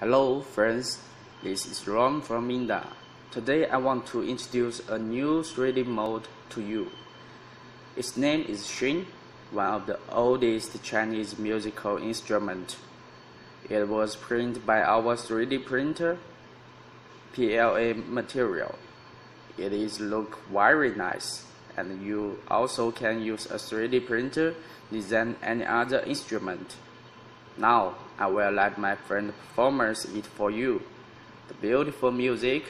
Hello friends, this is Ron from Mingda. Today I want to introduce a new 3D mode to you. Its name is Xun, one of the oldest Chinese musical instruments. It was printed by our 3D printer, PLA material. It is look very nice and you also can use a 3D printer design any other instrument. Now I will let my friend performers it for you. The beautiful music.